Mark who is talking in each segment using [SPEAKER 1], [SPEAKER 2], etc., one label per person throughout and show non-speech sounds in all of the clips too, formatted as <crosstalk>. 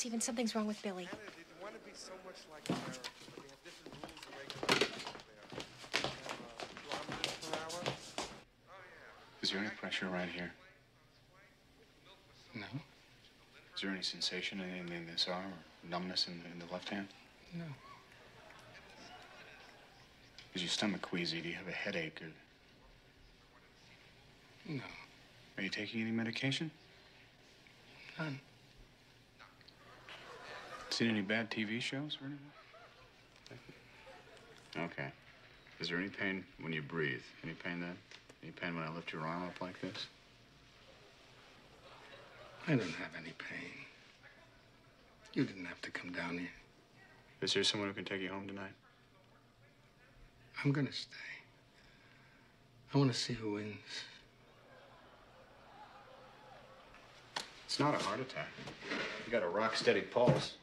[SPEAKER 1] Steven, something's wrong with Billy.
[SPEAKER 2] Hannah, did you want to be so much like America? We have different rules and regulations there. We have, kilometers per hour.
[SPEAKER 3] Is there any pressure right here?
[SPEAKER 4] No,
[SPEAKER 3] Is there any sensation in, in, in this arm or numbness in, in the left hand?
[SPEAKER 4] no.
[SPEAKER 3] Is your stomach queasy? Do you have a headache? Or
[SPEAKER 4] No,
[SPEAKER 3] are you taking any medication?
[SPEAKER 4] none.
[SPEAKER 3] Seen any bad TV shows or anything? Okay. Is there any pain when you breathe? Any pain then? Any pain when I lift your arm up like this?
[SPEAKER 4] I don't have any pain. You didn't have to come down here.
[SPEAKER 3] Is there someone who can take you home tonight?
[SPEAKER 4] I'm gonna stay. I want to see who wins.
[SPEAKER 3] It's not a heart attack. You got a rock steady pulse.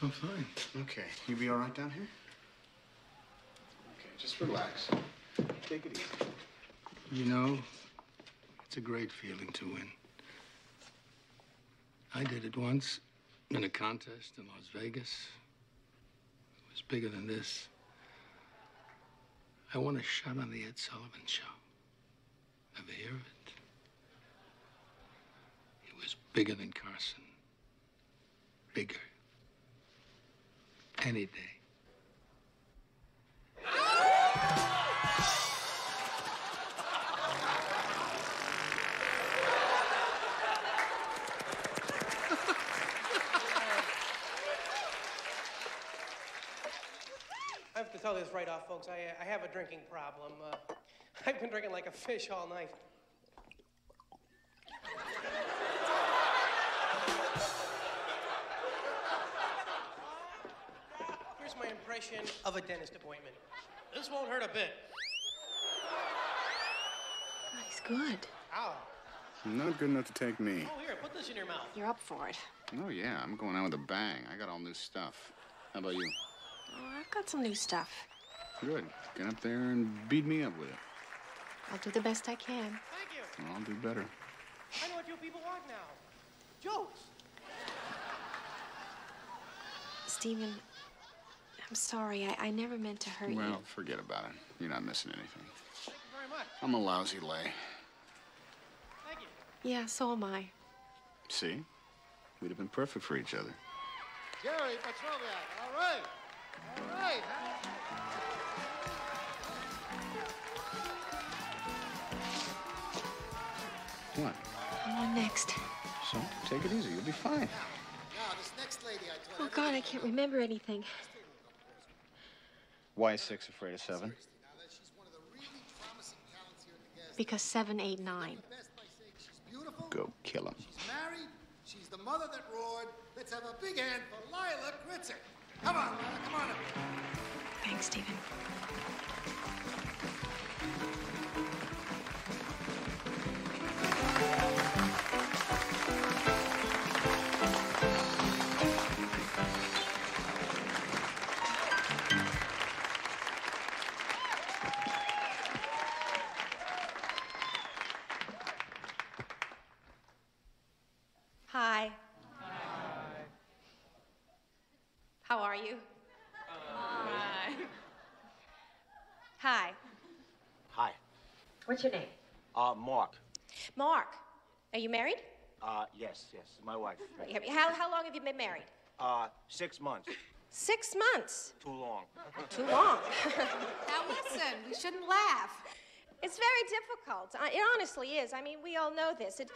[SPEAKER 4] I'm fine.
[SPEAKER 3] Okay. You be all right down here? Okay, just relax. Take it easy.
[SPEAKER 4] You know, it's a great feeling to win. I did it once in a contest in Las Vegas. It was bigger than this. I won a shot on the Ed Sullivan Show. Ever hear of it? Was bigger than Carson. Bigger. Any day.
[SPEAKER 5] I have to tell this right off, folks. I, uh, I have a drinking problem. Uh, <laughs> I've been drinking like a fish all night. Impression of a dentist appointment. This won't hurt a bit.
[SPEAKER 1] Oh, he's good.
[SPEAKER 5] Ow.
[SPEAKER 3] Not good enough to take me.
[SPEAKER 5] Oh, here, put this in your mouth.
[SPEAKER 1] You're up for it.
[SPEAKER 3] Oh, yeah. I'm going out with a bang. I got all new stuff. How about you?
[SPEAKER 1] Oh, I've got some new stuff.
[SPEAKER 3] Good. Get up there and beat me up with it.
[SPEAKER 1] I'll do the best I can.
[SPEAKER 5] Thank you.
[SPEAKER 3] I'll do better.
[SPEAKER 5] I know what you people want now. Jokes.
[SPEAKER 1] Steven, I'm sorry. I, I never meant to hurt
[SPEAKER 3] Well,
[SPEAKER 1] you.
[SPEAKER 3] Well, forget about it. You're not missing anything.
[SPEAKER 5] Thank you very much.
[SPEAKER 3] I'm a lousy lay.
[SPEAKER 5] Thank you.
[SPEAKER 1] Yeah, so am I.
[SPEAKER 3] See? We'd have been perfect for each other.
[SPEAKER 6] Jerry Petroviak. All right. All right.
[SPEAKER 3] What?
[SPEAKER 1] I'm on next.
[SPEAKER 3] So, take it easy. You'll be fine.
[SPEAKER 6] Now, this next lady I taught
[SPEAKER 1] Oh, God, I can't remember anything.
[SPEAKER 3] Why is six afraid of seven?
[SPEAKER 6] Now that she's one of the really promising talents here at the gas
[SPEAKER 1] Because seven, ate, nine.
[SPEAKER 6] best by saying she's beautiful.
[SPEAKER 3] Go kill him.
[SPEAKER 6] She's married. She's the mother that roared. Let's have a big hand for Lilah Krytsick. Come on, Lilah, come on up.
[SPEAKER 1] Thanks, Steven. You? Hi. Hi.
[SPEAKER 7] Hi.
[SPEAKER 1] What's your name?
[SPEAKER 7] Uh, Mark.
[SPEAKER 1] Mark. Are you married?
[SPEAKER 7] Uh, yes, yes, my wife.
[SPEAKER 1] How, how long have you been married?
[SPEAKER 7] Uh, six months.
[SPEAKER 1] Six months.
[SPEAKER 7] Too long.
[SPEAKER 1] Too long. <laughs>
[SPEAKER 8] Now listen, we shouldn't laugh.
[SPEAKER 1] it's very difficult. Uh, It honestly is. I mean, we all know this. It,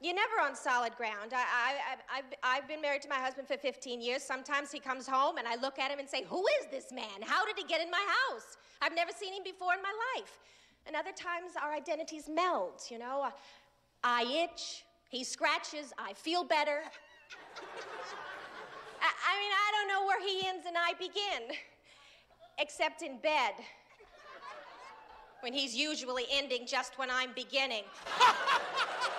[SPEAKER 1] you're never on solid ground. I, I, I've, I've been married to my husband for 15 years. Sometimes he comes home and I look at him and say, Who is this man? How did he get in my house? I've never seen him before in my life. And other times our identities meld, you know. I itch, he scratches, I feel better. I, I mean, I don't know where he ends and I begin, except in bed, when he's usually ending just when I'm beginning. <laughs>